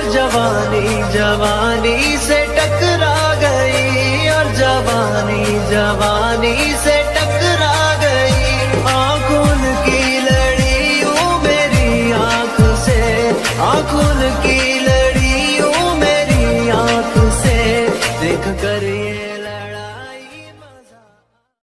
और जवानी जवानी से टकरा गई, और जवानी जवानी से टकरा गई। आंखुन की लड़ी ओ मेरी आँख से आंखुन की लड़ी ओ मेरी आँख से, देख कर ये